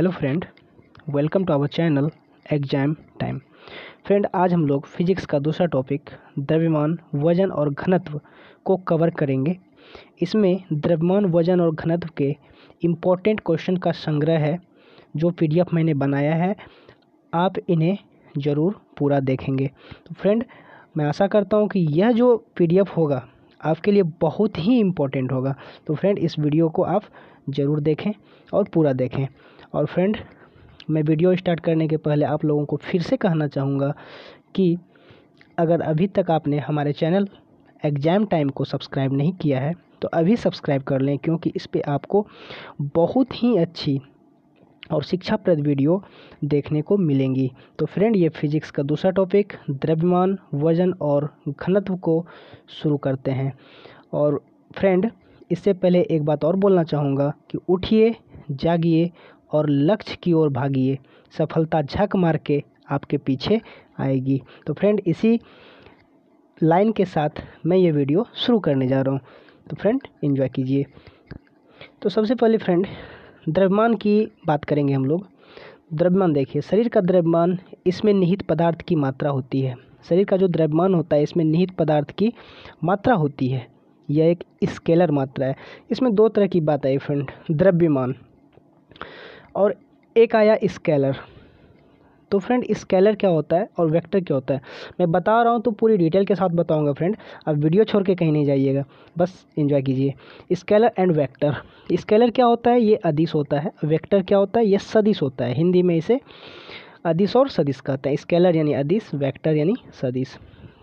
Hello friend, welcome to our channel exam time. Friend, आज हम लोग फिजिक्स का दूसरा टॉपिक, द्रव्यमान, वज़न और घनत्व को कवर करेंगे। इसमें द्रव्यमान, वज़न और घनत्व के इम्पोर्टेंट क्वेश्चन का संग्रह है, जो पीडीएफ मैंने बनाया है। आप इन्हें ज़रूर पूरा देखेंगे। तो फ्रेंड, मैं आशा करता हूँ कि यह जो पीडीएफ होगा, आपके लिए बहुत ही इम्पोर्टेंट होगा। तो फ्रेंड, इस वीडियो को आप ज़रूर देखें और पूरा देखें। और फ्रेंड मैं वीडियो स्टार्ट करने के पहले आप लोगों को फिर से कहना चाहूँगा कि अगर अभी तक आपने हमारे चैनल एग्ज़ाम टाइम को सब्सक्राइब नहीं किया है तो अभी सब्सक्राइब कर लें क्योंकि इस पर आपको बहुत ही अच्छी और शिक्षाप्रद वीडियो देखने को मिलेंगी। तो फ्रेंड ये फिजिक्स का दूसरा टॉपिक द्रव्यमान, वज़न और घनत्व को शुरू करते हैं। और फ्रेंड इससे पहले एक बात और बोलना चाहूँगा कि उठिए, जागिए और लक्ष्य की ओर भागिए। सफलता झक मार के आपके पीछे आएगी। तो फ्रेंड इसी लाइन के साथ मैं ये वीडियो शुरू करने जा रहा हूँ। तो फ्रेंड इन्जॉय कीजिए। तो सबसे पहले फ्रेंड द्रव्यमान की बात करेंगे हम लोग। द्रव्यमान देखिए, शरीर का द्रव्यमान इसमें निहित पदार्थ की मात्रा होती है। शरीर का जो द्रव्यमान होता है, इसमें निहित पदार्थ की मात्रा होती है। यह एक स्केलर मात्रा है। इसमें दो तरह की बात आई फ्रेंड द्रव्यमान। और एक आया स्केलर। तो फ्रेंड, स्केलर क्या होता है और वेक्टर क्या होता है? मैं बता रहा हूँ तो पूरी डिटेल के साथ बताऊँगा फ्रेंड। अब वीडियो छोड़ के कहीं नहीं जाइएगा। बस एंजॉय कीजिए। Scalar and vector. स्केलर क्या होता है? ये अदिश होता है। वेक्टर क्या होता है? ये सदिश होता है। हिंदी में इसे अदिश और सदिश कहते हैं। स्केलर यानी अदिश, वेक्टर यानी सदिश।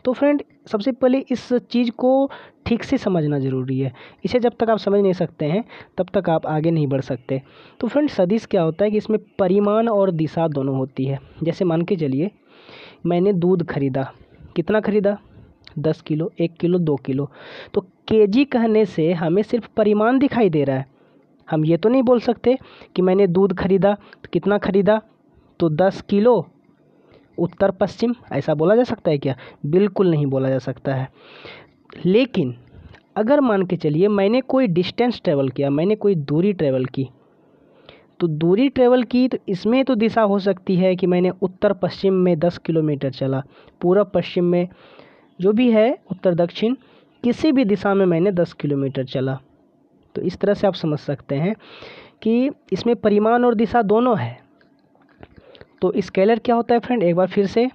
तो फ्रेंड सबसे पहले इस चीज़ को ठीक से समझना ज़रूरी है। इसे जब तक आप समझ नहीं सकते हैं, तब तक आप आगे नहीं बढ़ सकते। तो फ्रेंड सदिश क्या होता है कि इसमें परिमाण और दिशा दोनों होती है। जैसे मान के चलिए, मैंने दूध खरीदा। कितना खरीदा? दस किलो, एक किलो, दो किलो। तो केजी कहने से हमें सिर्फ़ परिमाण दिखाई दे रहा है। हम ये तो नहीं बोल सकते कि मैंने दूध खरीदा तो कितना खरीदा? तो दस किलो। उत्तर पश्चिम, ऐसा बोला जा सकता है क्या? बिल्कुल नहीं बोला जा सकता है। लेकिन अगर मान के चलिए मैंने कोई डिस्टेंस ट्रेवल किया, मैंने कोई दूरी ट्रेवल की तो दूरी ट्रेवल की तो इसमें तो दिशा हो सकती है कि मैंने उत्तर पश्चिम में दस किलोमीटर चला पूर्व पश्चिम में जो भी है, उत्तर दक्षिण, किसी भी दिशा में मैंने दस किलोमीटर चला। तो इस तरह से आप समझ सकते हैं कि इसमें परिमाण और दिशा दोनों है। तो स्केलर क्या होता है फ्रेंड? एक बार फिर से।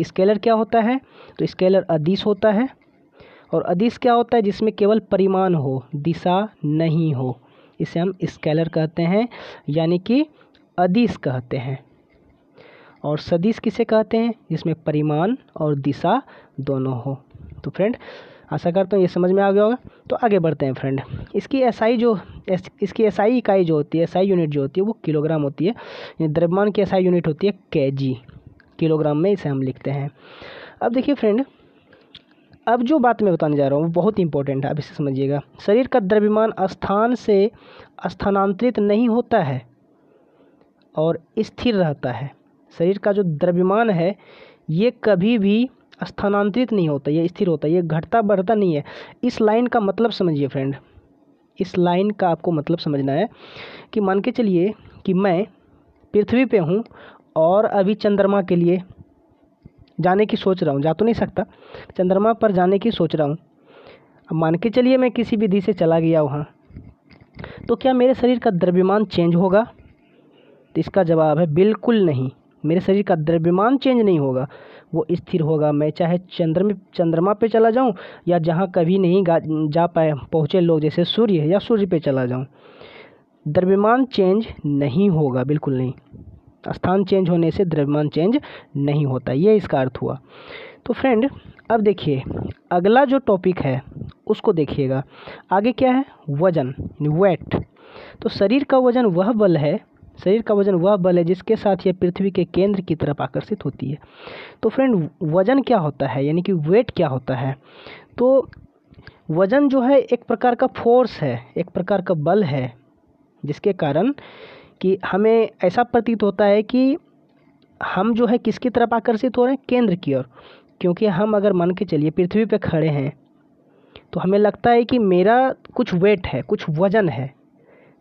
स्केलर क्या होता है? तो स्केलर अदिश होता है। और अदिश क्या होता है जिसमें केवल परिमाण हो, दिशा नहीं हो? इसे हम स्केलर कहते हैं, यानी कि अदिश कहते हैं। और सदिश किसे कहते हैं? जिसमें परिमाण और दिशा दोनों हो। तो फ्रेंड आशा करता हूँ ये समझ में आ गया होगा। तो आगे बढ़ते हैं फ्रेंड। इसकी एसआई जो एस, इसकी एसआई इकाई जो होती है एसआई यूनिट जो होती है वो किलोग्राम होती है। द्रव्यमान की एसआई यूनिट होती है के किलोग्राम में इसे हम लिखते हैं। अब देखिए फ्रेंड अब जो बात मैं बताने जा रहा हूँ वो बहुत इंपॉर्टेंट है अब इसे समझिएगा। शरीर का द्रव्यमान स्थान से स्थानांतरित नहीं होता है और स्थिर रहता है। शरीर का जो द्रव्यमान है ये कभी भी स्थानांतरित नहीं होता ये स्थिर होता है ये घटता बढ़ता नहीं है। इस लाइन का मतलब समझिए फ्रेंड इस लाइन का आपको मतलब समझना है कि मान के चलिए कि मैं पृथ्वी पे हूँ और अभी चंद्रमा के लिए जाने की सोच रहा हूँ, जा तो नहीं सकता, चंद्रमा पर जाने की सोच रहा हूँ। अब मान के चलिए मैं किसी विधि से चला गया वहाँ तो क्या मेरे शरीर का द्रव्यमान चेंज होगा? तो इसका जवाब है बिल्कुल नहीं। मेरे शरीर का द्रव्यमान चेंज नहीं होगा। वो स्थिर होगा। मैं चाहे चंद्र चंद्रमा पे चला जाऊँ या जहाँ कभी नहीं जा पाए, पहुँचे लोग जैसे सूर्य या सूर्य पे चला जाऊँ। द्रव्यमान चेंज नहीं होगा, बिल्कुल नहीं। स्थान चेंज होने से द्रव्यमान चेंज नहीं होता, ये इसका अर्थ हुआ। तो फ्रेंड, अब देखिए, अगला जो टॉपिक है, उसको देखिएगा। आगे क्या है? वज़न, वेट। तो शरीर का वज़न वह बल है शरीर का वज़न वह बल है जिसके साथ यह पृथ्वी के केंद्र की तरफ़ आकर्षित होती है। तो फ्रेंड वज़न क्या होता है? यानी कि वेट क्या होता है? तो वज़न जो है, एक प्रकार का फोर्स है, एक प्रकार का बल है, जिसके कारण कि हमें ऐसा प्रतीत होता है कि हम जो है किसकी तरफ़ आकर्षित हो रहे हैं? केंद्र की ओर। क्योंकि हम अगर मान के चलिए पृथ्वी पर खड़े हैं तो हमें लगता है कि मेरा कुछ वेट है, कुछ वज़न है।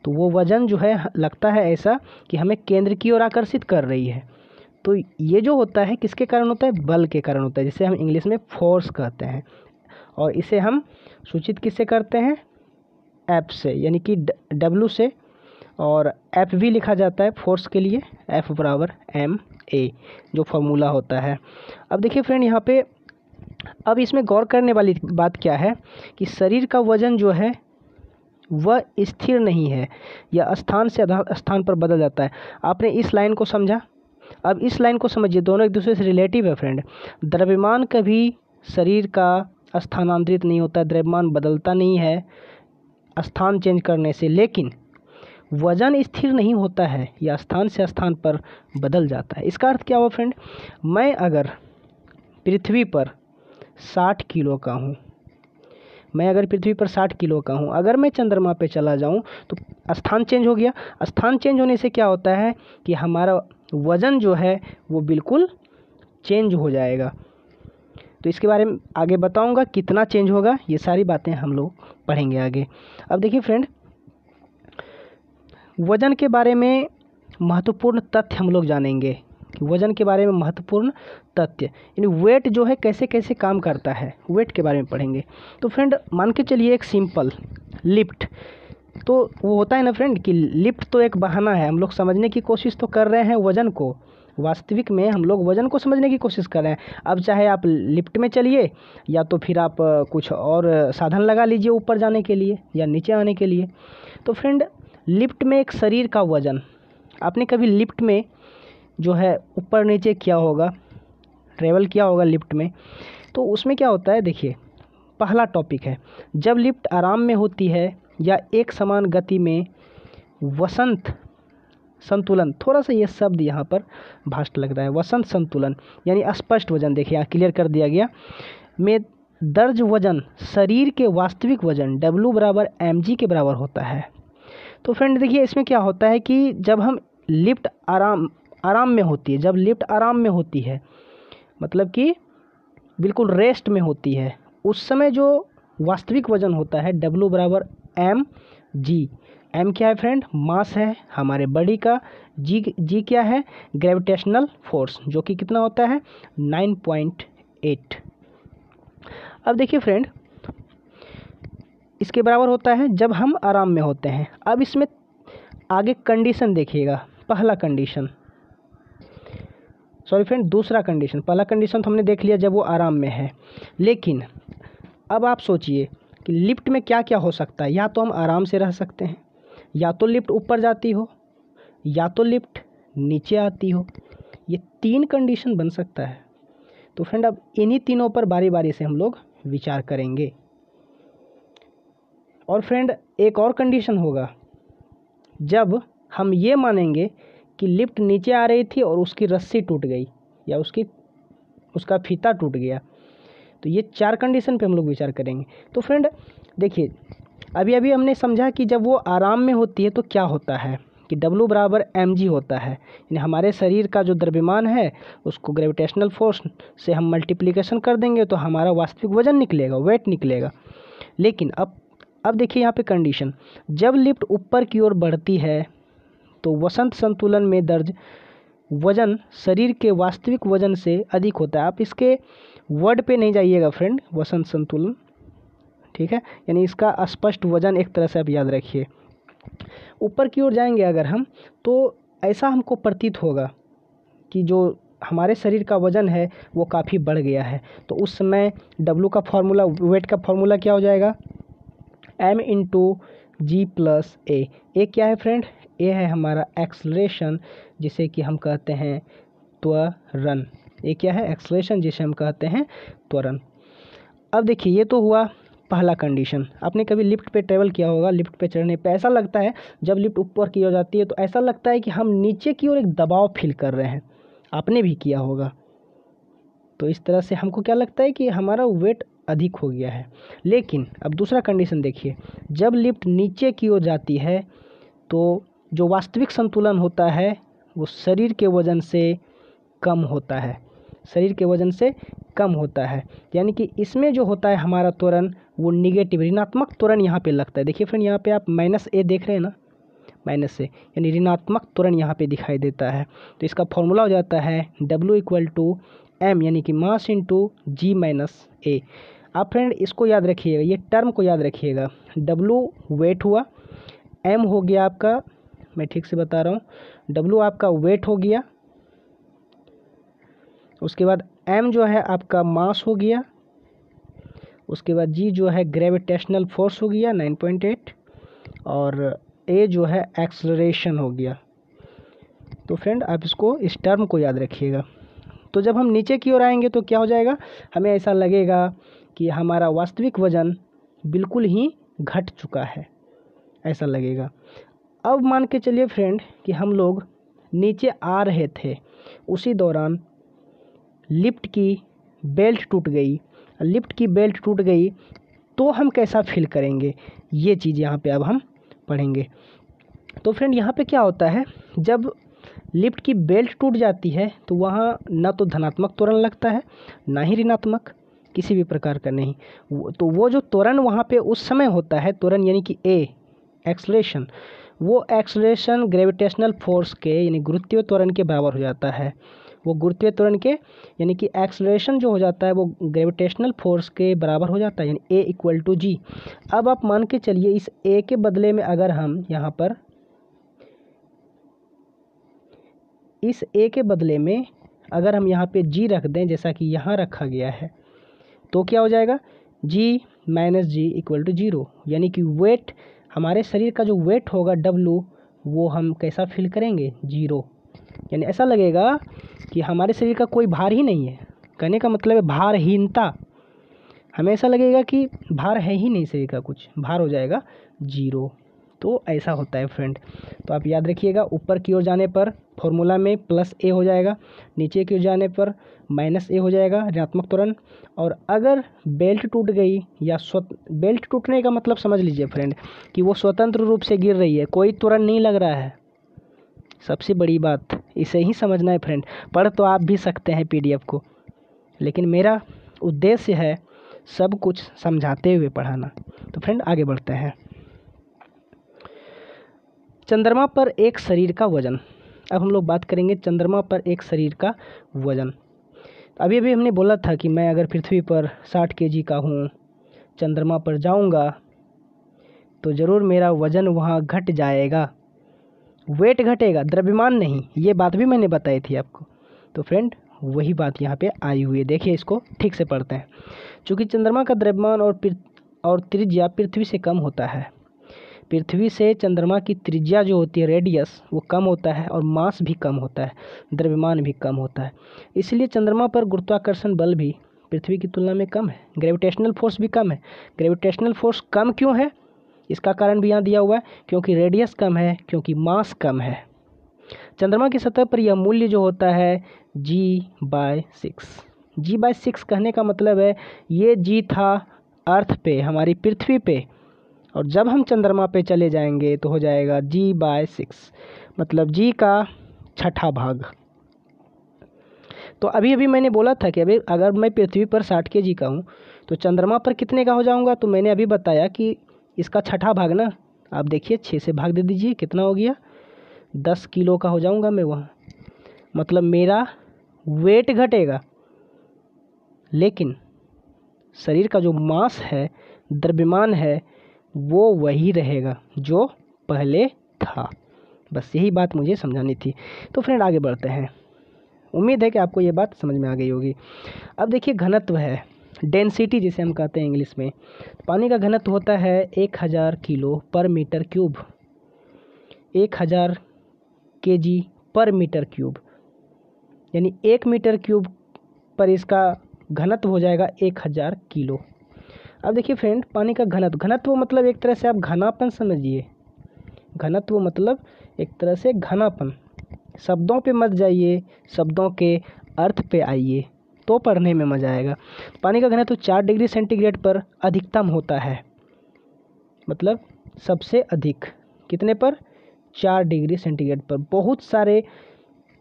तो वो वज़न जो है, लगता है ऐसा कि हमें केंद्र की ओर आकर्षित कर रही है। तो ये जो होता है, किसके कारण होता है? बल के कारण होता है, जिसे हम इंग्लिश में फोर्स कहते हैं। और इसे हम सूचित किससे करते हैं? एप से, यानी कि डब्लू से। और एफ़ भी लिखा जाता है फोर्स के लिए एफ़ बराबर एम ए जो फॉर्मूला होता है। अब देखिए फ्रेंड यहाँ पे, अब इसमें गौर करने वाली बात क्या है कि शरीर का वज़न जो है वह स्थिर नहीं है, या स्थान से स्थान पर बदल जाता है। आपने इस लाइन को समझा? अब इस लाइन को समझिए, दोनों एक दूसरे से रिलेटिव है फ्रेंड द्रव्यमान कभी शरीर का स्थानांतरित नहीं होता, द्रव्यमान बदलता नहीं है, स्थान चेंज करने से, लेकिन वज़न स्थिर नहीं होता है, या स्थान से स्थान पर बदल जाता है। इसका अर्थ क्या हुआ फ्रेंड मैं अगर पृथ्वी पर साठ किलो का हूँ मैं अगर पृथ्वी पर साठ किलो का हूँ, अगर मैं चंद्रमा पे चला जाऊँ तो स्थान चेंज हो गया। स्थान चेंज होने से क्या होता है कि हमारा वज़न जो है, वो बिल्कुल चेंज हो जाएगा। तो इसके बारे में आगे बताऊँगा कितना चेंज होगा, ये सारी बातें हम लोग पढ़ेंगे आगे। अब देखिए फ्रेंड, वज़न के बारे में महत्वपूर्ण तथ्य हम लोग जानेंगे। वज़न के बारे में महत्वपूर्ण तथ्य। यानी वेट जो है, कैसे कैसे काम करता है? वेट के बारे में पढ़ेंगे। तो फ्रेंड मान के चलिए एक सिंपल लिफ्ट तो वो होता है ना फ्रेंड कि लिफ्ट तो एक बहाना है। हम लोग समझने की कोशिश तो कर रहे हैं वज़न को। वास्तविक में हम लोग वज़न को समझने की कोशिश कर रहे हैं। अब चाहे आप लिफ्ट में चलिए, या तो फिर आप कुछ और साधन लगा लीजिए ऊपर जाने के लिए, या नीचे आने के लिए। तो फ्रेंड लिफ्ट में एक शरीर का वज़न। आपने कभी लिफ्ट में जो है ऊपर नीचे किया होगा ट्रेवल किया होगा लिफ्ट में तो उसमें क्या होता है देखिए, पहला टॉपिक है, जब लिफ्ट आराम में होती है या एक समान गति में वसंत संतुलन, थोड़ा सा ये शब्द यहाँ पर भाष्ट लग रहा है, वसंत संतुलन, यानी स्पष्ट वज़न, देखिए यहाँ क्लियर कर दिया गया, में दर्ज वज़न, शरीर के वास्तविक वज़न डब्लू बराबर एम के बराबर होता है। तो फ्रेंड देखिए इसमें क्या होता है कि जब हम लिफ्ट आराम आराम में होती है, जब लिफ्ट आराम में होती है मतलब कि बिल्कुल रेस्ट में होती है, उस समय जो वास्तविक वज़न होता है डब्लू बराबर एम जी एम क्या है फ्रेंड मास है हमारे बॉडी का। जी जी क्या है? ग्रेविटेशनल फोर्स जो कि कितना होता है? नाइन पॉइंट एट अब देखिए फ्रेंड इसके बराबर होता है जब हम आराम में होते हैं। अब इसमें आगे कंडीशन देखिएगा, पहला कंडीशन सॉरी फ्रेंड दूसरा कंडीशन पहला कंडीशन तो हमने देख लिया जब वो आराम में है। लेकिन, अब आप सोचिए कि लिफ्ट में क्या क्या हो सकता है। या तो हम आराम से रह सकते हैं। या तो लिफ्ट ऊपर जाती हो, या तो लिफ्ट नीचे आती हो। ये तीन कंडीशन बन सकता है। तो फ्रेंड अब इन्हीं तीनों पर बारी बारी से हम लोग विचार करेंगे। और फ्रेंड एक और कंडीशन होगा। जब हम ये मानेंगे कि लिफ्ट नीचे आ रही थी और उसकी रस्सी टूट गई, या उसकी, उसका फीता टूट गया। तो ये चार कंडीशन पे हम लोग विचार करेंगे। तो फ्रेंड देखिए अभी अभी हमने समझा कि जब वो आराम में होती है तो क्या होता है? कि W बराबर एम होता है। यानी हमारे शरीर का जो द्रव्यमान है, उसको ग्रेविटेशनल फोर्स से हम मल्टीप्लिकेशन कर देंगे तो हमारा वास्तविक वज़न निकलेगा वेट निकलेगा। लेकिन अब अब देखिए यहाँ पे कंडीशन जब लिफ्ट ऊपर की ओर बढ़ती है तो वसंत संतुलन में दर्ज वज़न शरीर के वास्तविक वज़न से अधिक होता है। आप इसके वर्ड पे नहीं जाइएगा फ्रेंड वसंत संतुलन, ठीक है? यानी इसका स्पष्ट वज़न एक तरह से आप याद रखिए। ऊपर की ओर जाएँगे अगर हम तो ऐसा हमको प्रतीत होगा कि जो हमारे शरीर का वज़न है, वो काफ़ी बढ़ गया है। तो उस समय डब्लू का फार्मूला वेट का फार्मूला क्या हो जाएगा? M into g plus a a क्या है फ्रेंड ए है हमारा एक्सलेशन जिसे कि हम कहते हैं त्वरण। ये क्या है? एक्सलेशन जिसे हम कहते हैं त्वरण। अब देखिए, ये तो हुआ पहला कंडीशन आपने कभी लिफ्ट पे ट्रेवल किया होगा लिफ्ट पे चढ़ने पे ऐसा लगता है, जब लिफ्ट ऊपर की हो जाती है तो ऐसा लगता है कि हम नीचे की ओर एक दबाव फील कर रहे हैं। आपने भी किया होगा। तो इस तरह से हमको क्या लगता है कि हमारा वेट अधिक हो गया है। लेकिन, अब दूसरा कंडीशन देखिए। जब लिफ्ट नीचे की ओर जाती है तो जो वास्तविक संतुलन होता है, वो शरीर के वज़न से कम होता है। शरीर के वज़न से कम होता है। यानी कि इसमें जो होता है हमारा त्वरण, वो निगेटिव ऋणात्मक त्वरण यहाँ पे लगता है। देखिए फ्रेंड यहाँ पे आप माइनस ए देख रहे हैं ना? माइनस से यानी ऋणात्मक त्वरण यहाँ पे दिखाई देता है। तो इसका फॉर्मूला हो जाता है डब्ल्यू इक्वल टू एम यानी कि मास इंटू जी माइनस ए आप फ्रेंड इसको याद रखिएगा, ये टर्म को याद रखिएगा। डब्लू वेट हुआ एम हो गया आपका, मैं ठीक से बता रहा हूँ डब्लू आपका वेट हो गया। उसके बाद एम जो है आपका मास हो गया। उसके बाद जी जो है ग्रेविटेशनल फोर्स हो गया नाइन पॉइंट एट और ए जो है एक्सलरेशन हो गया। तो फ्रेंड आप इसको, इस टर्म को याद रखिएगा। तो जब हम नीचे की ओर आएँगे तो क्या हो जाएगा? हमें ऐसा लगेगा कि हमारा वास्तविक वज़न बिल्कुल ही घट चुका है। ऐसा लगेगा। अब मान के चलिए फ्रेंड कि हम लोग नीचे आ रहे थे। उसी दौरान लिफ्ट की बेल्ट टूट गई। लिफ्ट की बेल्ट टूट गई तो हम कैसा फील करेंगे? ये चीज़ यहाँ पे अब हम पढ़ेंगे। तो फ्रेंड यहाँ पे क्या होता है? जब लिफ्ट की बेल्ट टूट जाती है तो वहाँ ना तो धनात्मक त्वरण लगता है, ना ही ऋणात्मक, किसी भी प्रकार का नहीं। तो वो जो त्वरण वहाँ पे उस समय होता है, त्वरण यानी कि ए एक्सलेशन वो एक्सलेशन ग्रेविटेशनल फोर्स के, यानी गुरुत्वीय त्वरण के बराबर हो जाता है। वो गुरुत्वीय त्वरण के, यानी कि एक्सलेशन जो हो जाता है, वो ग्रेविटेशनल फोर्स के बराबर हो जाता है, यानी ए इक्वल टू जी अब आप मान के चलिए, इस ए के बदले में अगर हम यहाँ पर इस ए के बदले में अगर हम यहाँ पे जी रख दें, जैसा कि यहाँ रखा गया है तो क्या हो जाएगा? G minus g equal to zero यानी कि वेट हमारे शरीर का जो वेट होगा डब्लू वो हम कैसा फील करेंगे? ज़ीरो यानी ऐसा लगेगा कि हमारे शरीर का कोई भार ही नहीं है। कहने का मतलब है भारहीनता। हमें ऐसा लगेगा कि भार है ही नहीं शरीर का कुछ। भार हो जाएगा ज़ीरो तो ऐसा होता है फ्रेंड तो आप याद रखिएगा, ऊपर की ओर जाने पर फॉर्मूला में प्लस ए हो जाएगा, नीचे की ओर जाने पर माइनस ए हो जाएगा, ऋणात्मक त्वरण. और अगर बेल्ट टूट गई या स्व बेल्ट टूटने का मतलब समझ लीजिए फ्रेंड कि वो स्वतंत्र रूप से गिर रही है, कोई त्वरण नहीं लग रहा है. सबसे बड़ी बात, इसे ही समझना है फ्रेंड पढ़ तो आप भी सकते हैं पीडीएफ को. लेकिन मेरा उद्देश्य है सब कुछ समझाते हुए पढ़ाना. तो फ्रेंड आगे बढ़ते हैं. चंद्रमा पर एक शरीर का वज़न। अब हम लोग बात करेंगे चंद्रमा पर एक शरीर का वज़न। अभी अभी हमने बोला था कि मैं अगर पृथ्वी पर साठ के का हूँ, चंद्रमा पर जाऊँगा तो ज़रूर मेरा वज़न वहाँ घट जाएगा। वेट घटेगा, द्रव्यमान नहीं, ये बात भी मैंने बताई थी आपको। तो फ्रेंड वही बात यहाँ पे आई हुई है। देखिए, इसको ठीक से पढ़ते हैं। चूँकि चंद्रमा का द्रव्यमान और और त्रिज्या पृथ्वी से कम होता है पृथ्वी से चंद्रमा की त्रिज्या जो होती है रेडियस वो कम होता है और मास भी कम होता है, द्रव्यमान भी कम होता है। इसलिए चंद्रमा पर गुरुत्वाकर्षण बल भी पृथ्वी की तुलना में कम है। ग्रेविटेशनल फोर्स भी कम है। ग्रेविटेशनल फोर्स कम क्यों है? इसका कारण भी यहाँ दिया हुआ है, क्योंकि रेडियस कम है, क्योंकि मास कम है। चंद्रमा की सतह पर यह मूल्य जो होता है g by six g by six कहने का मतलब है, ये जी था अर्थ पे, हमारी पृथ्वी पे। और जब हम चंद्रमा पे चले जाएँगे तो हो जाएगा जी बाय सिक्स मतलब जी का छठा भाग। तो अभी अभी मैंने बोला था कि अभी अगर मैं पृथ्वी पर साठ के जी का हूँ तो चंद्रमा पर कितने का हो जाऊँगा? तो मैंने अभी बताया कि इसका छठा भाग ना, आप देखिए छः से भाग दे दीजिए, कितना हो गया? दस किलो का हो जाऊँगा मैं वहाँ। मतलब मेरा वेट घटेगा। लेकिन शरीर का जो मास है, द्रव्यमान है वो वही रहेगा जो पहले था। बस यही बात मुझे समझानी थी। तो फ्रेंड आगे बढ़ते हैं। उम्मीद है कि आपको ये बात समझ में आ गई होगी। अब देखिए, घनत्व है। डेंसिटी जिसे हम कहते हैं इंग्लिश में। पानी का घनत्व होता है एक हज़ार किलो पर मीटर क्यूब। एक हज़ार के जी पर मीटर क्यूब। यानी एक मीटर क्यूब पर इसका घनत्व हो जाएगा एक हज़ार किलो। अब देखिए फ्रेंड पानी का घनत्व। घनत्व मतलब एक तरह से आप घनापन समझिए। घनत्व मतलब एक तरह से घनापन। शब्दों पे मत जाइए, शब्दों के अर्थ पे आइए तो पढ़ने में मज़ा आएगा। पानी का घनत्व चार डिग्री सेंटीग्रेड पर अधिकतम होता है। मतलब सबसे अधिक। कितने पर? चार डिग्री सेंटीग्रेड पर। बहुत सारे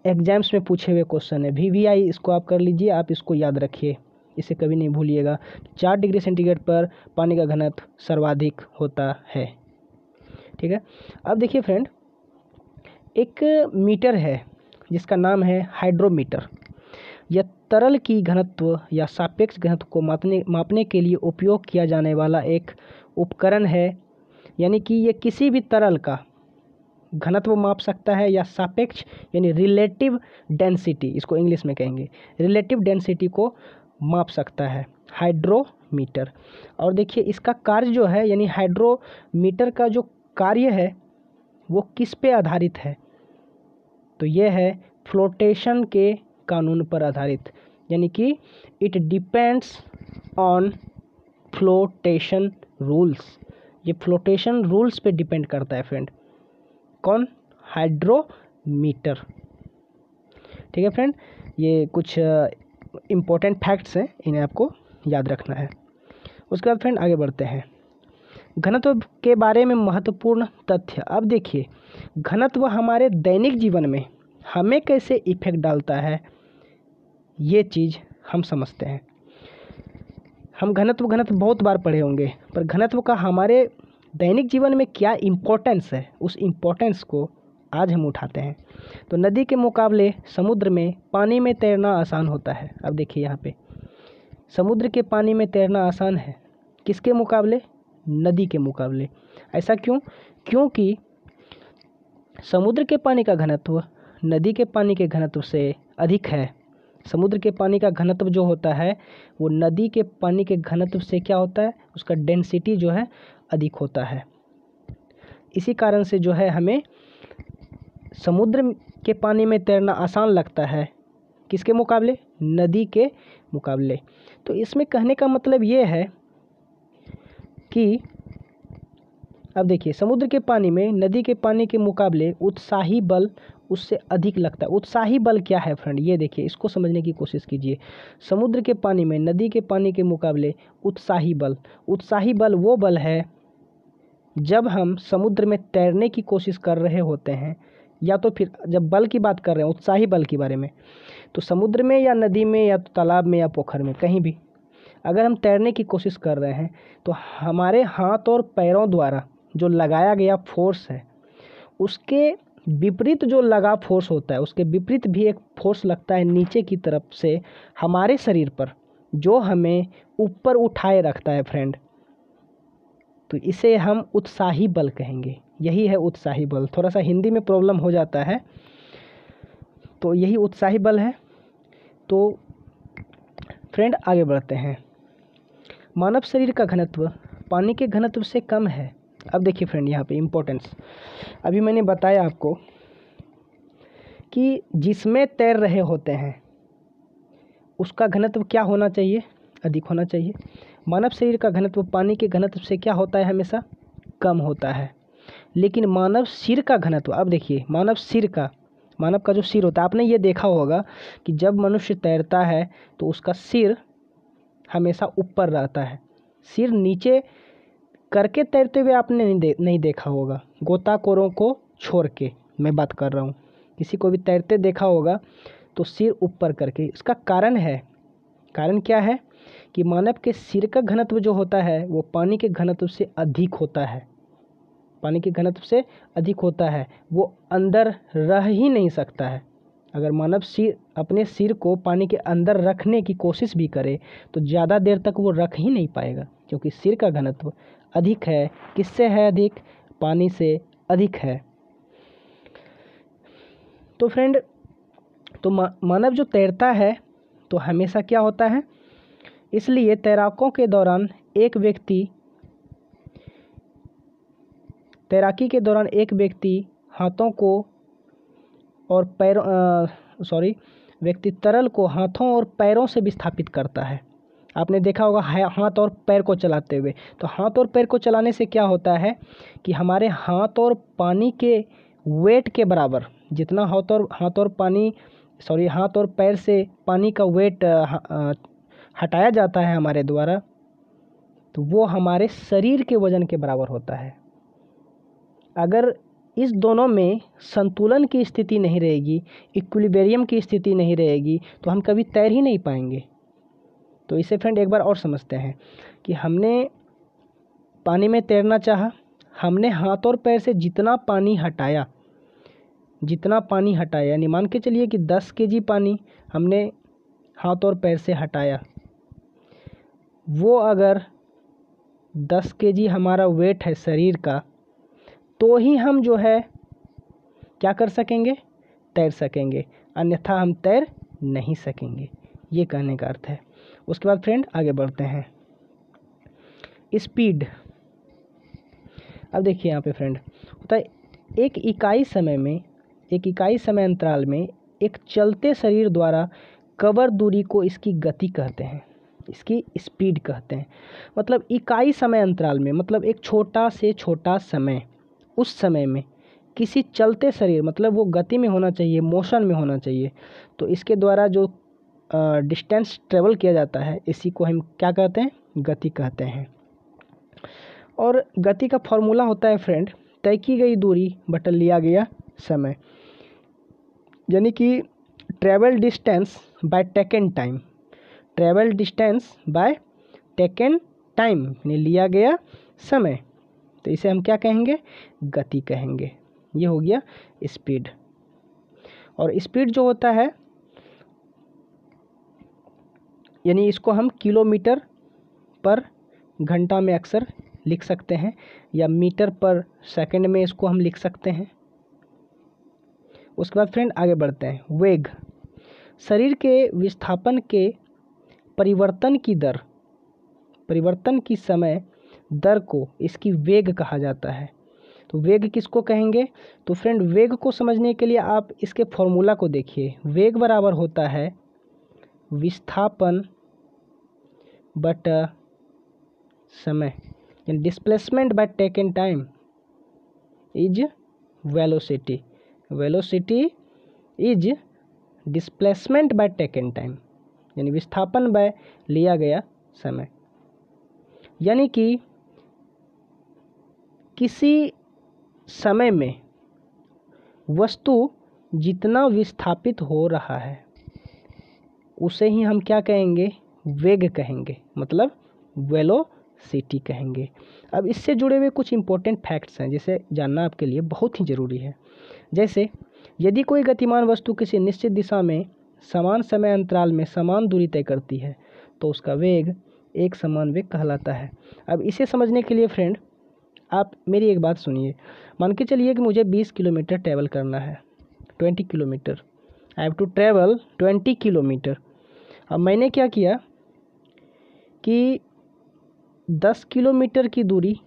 एग्ज़ाम्स में पूछे हुए क्वेश्चन है। वी वी आई इसको आप कर लीजिए, आप इसको याद रखिए। इसे कभी नहीं भूलिएगा। चार डिग्री सेंटीग्रेड पर पानी का घनत्व सर्वाधिक होता है। ठीक है? अब देखिए फ्रेंड, एक मीटर है, जिसका नाम है हाइड्रोमीटर। यह तरल की घनत्व या सापेक्ष घनत्व को मापने मापने के लिए उपयोग किया जाने वाला एक उपकरण है। यानी कि यह किसी भी तरल का घनत्व माप सकता है या सापेक्ष, यानी रिलेटिव डेंसिटी इसको इंग्लिश में कहेंगे। रिलेटिव डेंसिटी को माप सकता है। हाइड्रोमीटर। और देखिए, इसका कार्य जो है, यानी हाइड्रोमीटर का जो कार्य है, वो किस पे आधारित है? तो ये है फ्लोटेशन के कानून पर आधारित। यानी कि it depends on flotation rules. ये फ्लोटेशन रूल्स पे डिपेंड करता है, फ्रेंड। कौन? हाइड्रोमीटर। ठीक है, फ्रेंड? ये कुछ इम्पोर्टेंट फैक्ट्स हैं, इन्हें आपको याद रखना है। उसके बाद फ्रेंड आगे बढ़ते हैं। घनत्व के बारे में महत्वपूर्ण तथ्य। अब देखिए, घनत्व हमारे दैनिक जीवन में हमें कैसे इफ़ेक्ट डालता है, ये चीज़ हम समझते हैं। हम घनत्व घनत्व बहुत बार पढ़े होंगे, पर घनत्व का हमारे दैनिक जीवन में क्या इम्पोर्टेंस है, उस इम्पोर्टेंस को आज हम उठाते हैं। तो नदी के मुकाबले समुद्र में पानी में तैरना आसान होता है। अब देखिए यहाँ पे। समुद्र के पानी में तैरना आसान है। किसके मुकाबले? नदी के मुकाबले। ऐसा क्यों? क्योंकि समुद्र के पानी का घनत्व नदी के पानी के घनत्व से अधिक है। समुद्र के पानी का घनत्व जो होता है, वो नदी के पानी के घनत्व से क्या होता है? उसका डेंसिटी जो है, अधिक होता है। इसी कारण से जो है हमें समुद्र के पानी में तैरना आसान लगता है। किसके मुकाबले? नदी के मुकाबले। तो इसमें कहने का मतलब ये है कि अब देखिए, समुद्र के पानी में, नदी के पानी के मुकाबले उत्साही बल उससे अधिक लगता है। उत्साही बल क्या है फ्रेंड? ये देखिए, इसको समझने की कोशिश कीजिए। समुद्र के पानी में, नदी के पानी के मुकाबले उत्साही बल। उत्साही बल वो बल है जब हम समुद्र में तैरने की कोशिश कर रहे होते हैं या तो फिर जब बल की बात कर रहे हैं, उत्साही बल के बारे में तो समुद्र में या नदी में या तो तालाब में या पोखर में, कहीं भी, अगर हम तैरने की कोशिश कर रहे हैं तो हमारे हाथ और पैरों द्वारा जो लगाया गया फोर्स है, उसके विपरीत जो लगा फोर्स होता है, उसके विपरीत भी एक फोर्स लगता है नीचे की तरफ़ से हमारे शरीर पर, जो हमें ऊपर उठाए रखता है फ्रेंड तो इसे हम उत्साही बल कहेंगे। यही है उत्साही बल। थोड़ा सा हिंदी में प्रॉब्लम हो जाता है। तो यही उत्साही बल है। तो फ्रेंड आगे बढ़ते हैं। मानव शरीर का घनत्व पानी के घनत्व से कम है। अब देखिए फ्रेंड यहाँ पे इम्पोर्टेंस अभी मैंने बताया आपको कि जिसमें तैर रहे होते हैं, उसका घनत्व क्या होना चाहिए? अधिक होना चाहिए। मानव शरीर का घनत्व पानी के घनत्व से क्या होता है हमेशा? कम होता है। लेकिन मानव सिर का घनत्व, अब देखिए, मानव सिर का, मानव का जो सिर होता है, आपने ये देखा होगा कि जब मनुष्य तैरता है तो उसका सिर हमेशा ऊपर रहता है। सिर नीचे करके तैरते हुए आपने नहीं दे, नहीं देखा होगा। गोताखोरों को छोड़ के, मैं बात कर रहा हूँ। किसी को भी तैरते देखा होगा तो सिर ऊपर करके। इसका कारण है, कारण क्या है? कि मानव के सिर का घनत्व जो होता है, वो पानी के घनत्व से अधिक होता है। पानी के घनत्व से अधिक होता है, वो अंदर रह ही नहीं सकता है। अगर मानव सिर, अपने सिर को पानी के अंदर रखने की कोशिश भी करे तो ज़्यादा देर तक वो रख ही नहीं पाएगा, क्योंकि सिर का घनत्व अधिक है। किससे है अधिक? पानी से अधिक है। तो फ्रेंड तो मानव जो तैरता है तो हमेशा क्या होता है? इसलिए तैराकों के दौरान एक व्यक्ति, तैराकी के दौरान एक व्यक्ति हाथों को और पैरों सॉरी व्यक्ति तरल को हाथों और पैरों से विस्थापित करता है। आपने देखा होगा हाथ और पैर को चलाते हुए। तो हाथ और पैर को चलाने से क्या होता है कि हमारे हाथ और पानी के वेट के बराबर, जितना हाथ और हाथ और पानी सॉरी हाथ और पैर से पानी का वेट हटाया जाता है हमारे द्वारा तो वो हमारे शरीर के वज़न के बराबर होता है। अगर इस दोनों में संतुलन की स्थिति नहीं रहेगी इक्विलिब्रियम की स्थिति नहीं रहेगी तो हम कभी तैर ही नहीं पाएँगे। तो इसे फ्रेंड एक बार और समझते हैं कि हमने पानी में तैरना चाहा, हमने हाथ और पैर से जितना पानी हटाया, जितना पानी हटाया, यानी मान के चलिए कि दस के जी पानी हमने हाथ और पैर से हटाया वो अगर दस के जी हमारा वेट है शरीर का तो ही हम जो है क्या कर सकेंगे? तैर सकेंगे। अन्यथा हम तैर नहीं सकेंगे। ये कहने का अर्थ है। उसके बाद फ्रेंड आगे बढ़ते हैं। स्पीड अब देखिए यहाँ पे फ्रेंड होता है, एक इकाई समय में, एक इकाई समय अंतराल में एक चलते शरीर द्वारा कवर दूरी को इसकी गति कहते हैं। इसकी स्पीड कहते हैं। मतलब इकाई समय अंतराल में मतलब एक छोटा से छोटा समय, उस समय में किसी चलते शरीर मतलब वो गति में होना चाहिए, मोशन में होना चाहिए तो इसके द्वारा जो डिस्टेंस ट्रेवल किया जाता है, इसी को हम क्या कहते हैं? गति कहते हैं। और गति का फॉर्मूला होता है फ्रेंड तय की गई दूरी बटन लिया गया समय। यानी कि travel distance by taken time travel distance by taken time, यानी लिया गया समय। तो इसे हम क्या कहेंगे? गति कहेंगे। ये हो गया स्पीड। और स्पीड जो होता है, यानी इसको हम किलोमीटर पर घंटा में अक्सर लिख सकते हैं, या मीटर पर सेकंड में इसको हम लिख सकते हैं। उसके बाद फ्रेंड आगे बढ़ते हैं। वेग। शरीर के विस्थापन के परिवर्तन की दर, परिवर्तन की समय दर को इसकी वेग कहा जाता है। तो वेग किसको कहेंगे? तो फ्रेंड वेग को समझने के लिए आप इसके फॉर्मूला को देखिए। वेग बराबर होता है विस्थापन बट समय, यानी displacement by taken time is velocity velocity is displacement by taken time यानी विस्थापन बाय लिया गया समय। यानी कि किसी समय में वस्तु जितना विस्थापित हो रहा है, उसे ही हम क्या कहेंगे? वेग कहेंगे मतलब वेलोसिटी कहेंगे। अब इससे जुड़े हुए कुछ इंपॉर्टेंट फैक्ट्स हैं, जिसे जानना आपके लिए बहुत ही ज़रूरी है। जैसे, यदि कोई गतिमान वस्तु किसी निश्चित दिशा में समान समय अंतराल में समान दूरी तय करती है तो उसका वेग एक समान वेग कहलाता है। अब इसे समझने के लिए फ्रेंड आप मेरी एक बात सुनिए। मान के चलिए कि मुझे बीस किलोमीटर ट्रैवल करना है twenty kilometre. I have to travel twenty kilometre. अब मैंने क्या किया कि दस किलोमीटर की दूरी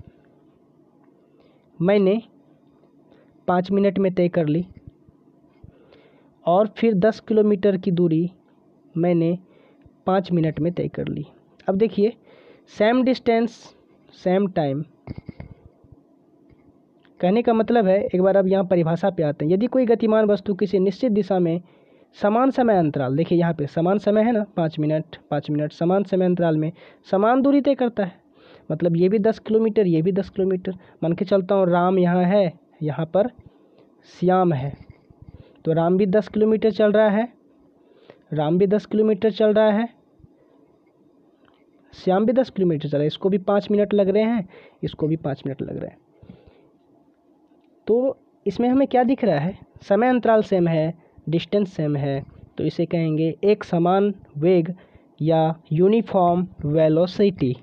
मैंने पाँच मिनट में तय कर ली। और फिर दस किलोमीटर की दूरी मैंने पाँच मिनट में तय कर ली। अब देखिए सेम डिस्टेंस सेम टाइम कहने का मतलब है, एक बार अब यहाँ परिभाषा पे आते हैं। यदि कोई गतिमान वस्तु किसी निश्चित दिशा में समान समय अंतराल, देखिए यहाँ पे समान समय है ना, पाँच मिनट पाँच मिनट, समान समय अंतराल में समान दूरी तय करता है। मतलब ये भी दस किलोमीटर, ये भी दस किलोमीटर। मान के चलता हूँ, राम यहाँ है, यहाँ पर श्याम है। तो राम भी दस किलोमीटर चल रहा है। राम भी दस किलोमीटर चल रहा है। श्याम भी दस किलोमीटर चल रहा है। इसको भी पाँच मिनट लग रहे हैं। इसको भी पाँच मिनट लग रहे हैं। तो इसमें हमें क्या दिख रहा है? समय अंतराल सेम है, डिस्टेंस सेम है तो इसे कहेंगे एक समान वेग या यूनिफॉर्म वेलोसिटी।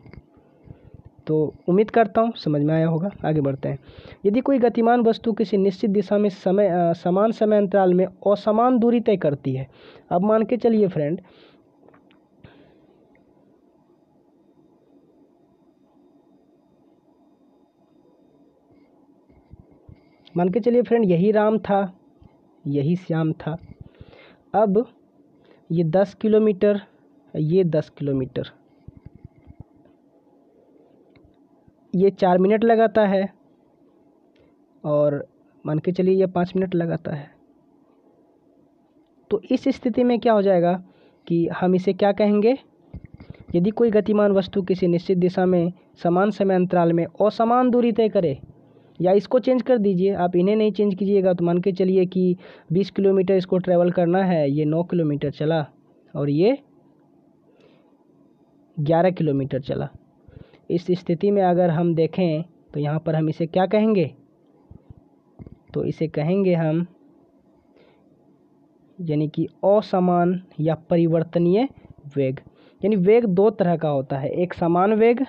तो उम्मीद करता हूँ समझ में आया होगा आगे बढ़ते हैं। यदि कोई गतिमान वस्तु किसी निश्चित दिशा में समय आ, समान समय अंतराल में असमान दूरी तय करती है अब मान के चलिए फ्रेंड मान के चलिए फ्रेंड यही राम था यही श्याम था। अब ये दस किलोमीटर ये दस किलोमीटर ये चार मिनट लगाता है और मान के चलिए ये पाँच मिनट लगाता है। तो इस स्थिति में क्या हो जाएगा कि हम इसे क्या कहेंगे? यदि कोई गतिमान वस्तु किसी निश्चित दिशा में समान समय अंतराल में असमान दूरी तय करे या इसको चेंज कर दीजिए, आप इन्हें नहीं चेंज कीजिएगा तो मान के चलिए कि बीस किलोमीटर इसको ट्रैवल करना है, ये नौ किलोमीटर चला और ये ग्यारह किलोमीटर चला। इस स्थिति में अगर हम देखें तो यहाँ पर हम इसे क्या कहेंगे? तो इसे कहेंगे हम, यानी कि असमान या परिवर्तनीय वेग। यानी वेग दो तरह का होता है, एक समान वेग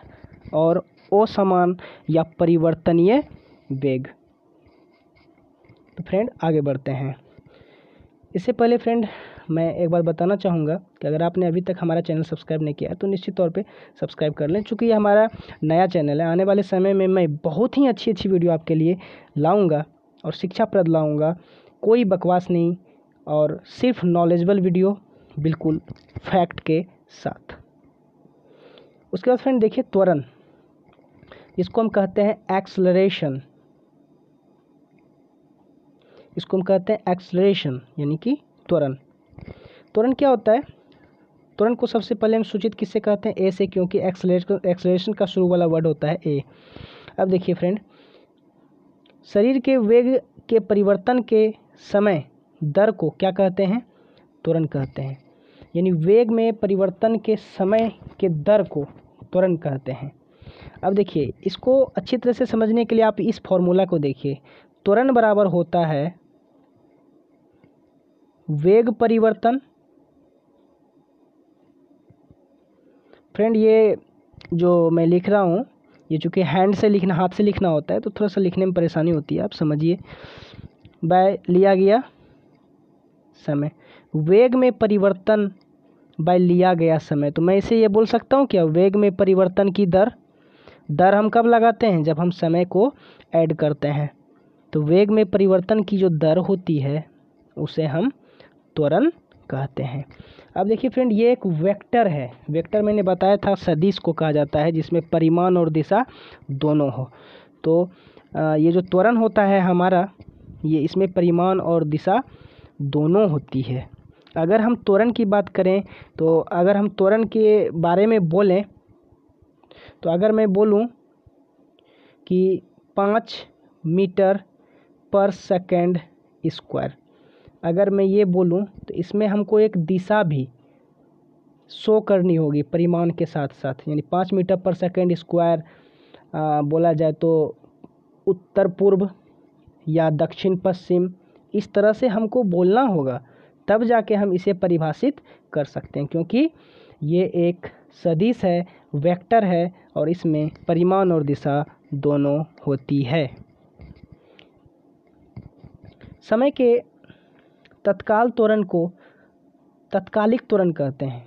और असमान या परिवर्तनीय वेग। तो फ्रेंड, आगे बढ़ते हैं। इससे पहले फ्रेंड मैं एक बार बताना चाहूँगा कि अगर आपने अभी तक हमारा चैनल सब्सक्राइब नहीं किया है तो निश्चित तौर पे सब्सक्राइब कर लें। चूँकि ये हमारा नया चैनल है, आने वाले समय में मैं बहुत ही अच्छी अच्छी वीडियो आपके लिए लाऊँगा और शिक्षाप्रद लाऊँगा। कोई बकवास नहीं और सिर्फ़ नॉलेजबल वीडियो, बिल्कुल फैक्ट के साथ। उसके बाद फ्रेंड देखिए त्वरण। इसको हम कहते हैं एक्सलरेशन इसको हम कहते हैं एक्सलरेशन यानी कि त्वरण। त्वरण क्या होता है? त्वरण को सबसे पहले हम सूचित किससे कहते हैं? ए से, क्योंकि एक्सलेशन एक्सलेशन का शुरू वाला वर्ड होता है ए अब देखिए फ्रेंड शरीर के वेग के परिवर्तन के समय दर को क्या कहते हैं? त्वरण कहते हैं। यानी वेग में परिवर्तन के समय के दर को त्वरण कहते हैं। अब देखिए, इसको अच्छी तरह से समझने के लिए आप इस फॉर्मूला को देखिए। त्वरण बराबर होता है वेग परिवर्तन फ्रेंड ये जो मैं लिख रहा हूँ, ये चूँकि हैंड से लिखना, हाथ से लिखना होता है तो थोड़ा सा लिखने में परेशानी होती है, आप समझिए। बाय लिया गया समय। वेग में परिवर्तन बाय लिया गया समय। तो मैं इसे ये बोल सकता हूँ क्या? वेग में परिवर्तन की दर। दर हम कब लगाते हैं? जब हम समय को ऐड करते हैं। तो वेग में परिवर्तन की जो दर होती है, उसे हम त्वरण कहते हैं। अब देखिए फ्रेंड, ये एक वेक्टर है। वेक्टर मैंने बताया था, सदिश को कहा जाता है, जिसमें परिमाण और दिशा दोनों हो। तो ये जो त्वरण होता है हमारा, ये इसमें परिमाण और दिशा दोनों होती है। अगर हम त्वरण की बात करें तो अगर हम त्वरण के बारे में बोलें तो अगर मैं बोलूँ कि पाँच मीटर पर सेकेंड स्क्वायर अगर मैं ये बोलूँ तो इसमें हमको एक दिशा भी शो करनी होगी परिमाण के साथ साथ यानी पाँच मीटर पर सेकेंड स्क्वायर बोला जाए तो उत्तर पूर्व या दक्षिण पश्चिम, इस तरह से हमको बोलना होगा। तब जाके हम इसे परिभाषित कर सकते हैं, क्योंकि ये एक सदिश है, वेक्टर है, और इसमें परिमाण और दिशा दोनों होती है। समय के तत्काल त्वरण को तत्कालिक त्वरण कहते हैं।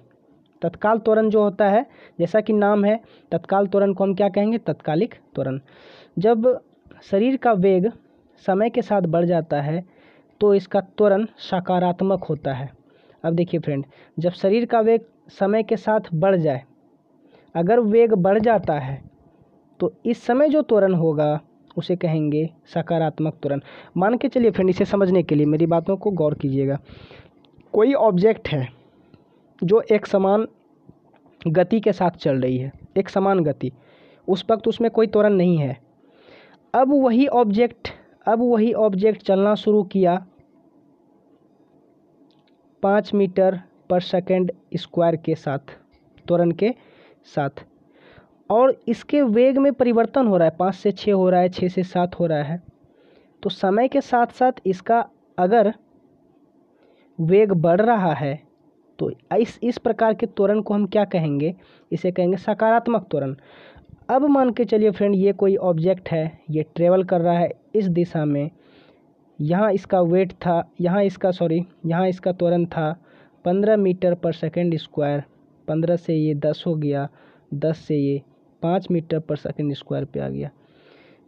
तत्काल त्वरण जो होता है, जैसा कि नाम है, तत्काल त्वरण को हम क्या कहेंगे? तत्कालिक त्वरण। जब शरीर का वेग समय के साथ बढ़ जाता है तो इसका त्वरण सकारात्मक होता है। अब देखिए फ्रेंड, जब शरीर का वेग समय के साथ बढ़ जाए, अगर वेग बढ़ जाता है तो इस समय जो त्वरण होगा उसे कहेंगे सकारात्मक त्वरण मान के चलिए फ्रेंड, इसे समझने के लिए मेरी बातों को गौर कीजिएगा। कोई ऑब्जेक्ट है जो एक समान गति के साथ चल रही है, एक समान गति। उस वक्त उसमें कोई त्वरण नहीं है। अब वही ऑब्जेक्ट अब वही ऑब्जेक्ट चलना शुरू किया। पाँच मीटर पर सेकेंड स्क्वायर के साथ, त्वरण के साथ। और इसके वेग में परिवर्तन हो रहा है। पाँच से छः हो रहा है, छः से सात हो रहा है। तो समय के साथ साथ इसका अगर वेग बढ़ रहा है तो इस इस प्रकार के त्वरण को हम क्या कहेंगे? इसे कहेंगे सकारात्मक त्वरण। अब मान के चलिए फ्रेंड, ये कोई ऑब्जेक्ट है, ये ट्रेवल कर रहा है इस दिशा में। यहाँ इसका वेट था, यहाँ इसका, सॉरी, यहाँ इसका त्वरण था पंद्रह मीटर पर सेकेंड स्क्वायर। पंद्रह से ये दस हो गया, दस से ये पाँच मीटर पर सेकेंड स्क्वायर पे आ गया।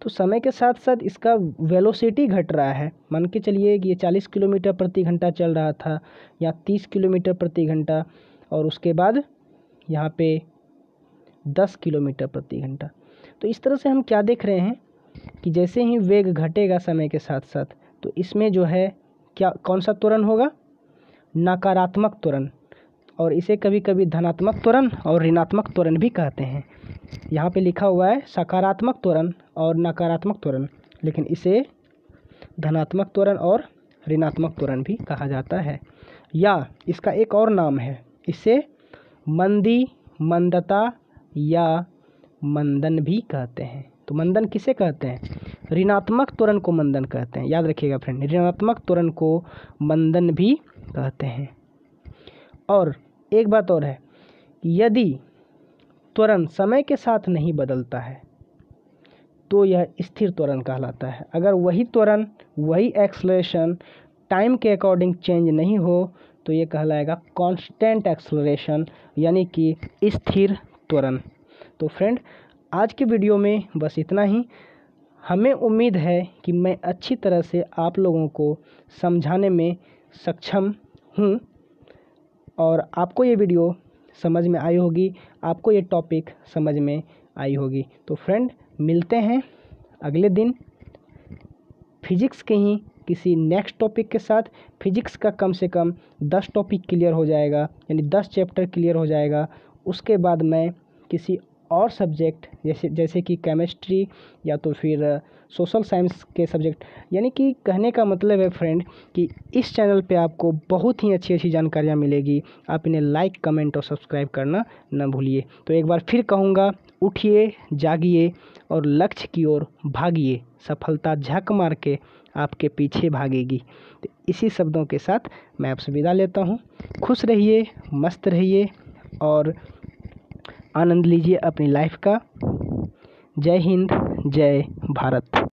तो समय के साथ साथ इसका वेलोसिटी घट रहा है। मान के चलिए कि ये चालीस किलोमीटर प्रति घंटा चल रहा था या तीस किलोमीटर प्रति घंटा और उसके बाद यहाँ पे दस किलोमीटर प्रति घंटा। तो इस तरह से हम क्या देख रहे हैं कि जैसे ही वेग घटेगा समय के साथ साथ तो इसमें जो है क्या, कौन सा त्वरण होगा? नकारात्मक त्वरण। और इसे कभी कभी धनात्मक त्वरण और ऋणात्मक त्वरण भी कहते हैं। यहाँ पे लिखा हुआ है, सकारात्मक त्वरण और नकारात्मक त्वरण, लेकिन इसे धनात्मक त्वरण और ऋणात्मक त्वरण भी कहा जाता है। या, इसका एक और नाम है, इसे मंदी, मंदता या मंदन भी कहते हैं। तो मंदन किसे कहते हैं? ऋणात्मक त्वरण को मंदन कहते हैं। याद रखिएगा फ्रेंड, ऋणात्मक त्वरण को मंदन भी कहते हैं। और एक बात और है यदि त्वरण समय के साथ नहीं बदलता है तो यह स्थिर त्वरण कहलाता है। अगर वही त्वरण, वही एक्सलेशन टाइम के अकॉर्डिंग चेंज नहीं हो तो ये कहलाएगा कांस्टेंट एक्सलरेशन यानी कि स्थिर त्वरण। तो फ्रेंड आज के वीडियो में बस इतना ही। हमें उम्मीद है कि मैं अच्छी तरह से आप लोगों को समझाने में सक्षम हूँ। और आपको ये वीडियो समझ में आई होगी, आपको ये टॉपिक समझ में आई होगी। तो फ्रेंड मिलते हैं अगले दिन। फिजिक्स के ही किसी नेक्स्ट टॉपिक के साथ। फिजिक्स का कम से कम दस टॉपिक क्लियर हो जाएगा, यानी दस चैप्टर क्लियर हो जाएगा। उसके बाद मैं किसी और सब्जेक्ट जैसे जैसे कि केमिस्ट्री या तो फिर सोशल साइंस के सब्जेक्ट। यानी कि कहने का मतलब है फ्रेंड कि इस चैनल पे आपको बहुत ही अच्छी अच्छी जानकारियाँ मिलेगी। आप इन्हें लाइक कमेंट और सब्सक्राइब करना न भूलिए। तो एक बार फिर कहूँगा, उठिए, जागिए और लक्ष्य की ओर भागिए। सफलता झक मार के आपके पीछे भागेगी। तो इसी शब्दों के साथ मैं आपसे विदा लेता हूँ। खुश रहिए, मस्त रहिए और आनंद लीजिए अपनी लाइफ का। जय हिंद। जय भारत।